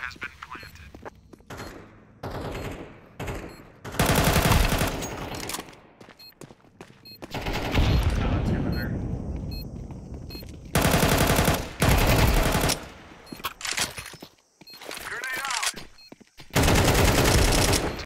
has been planted.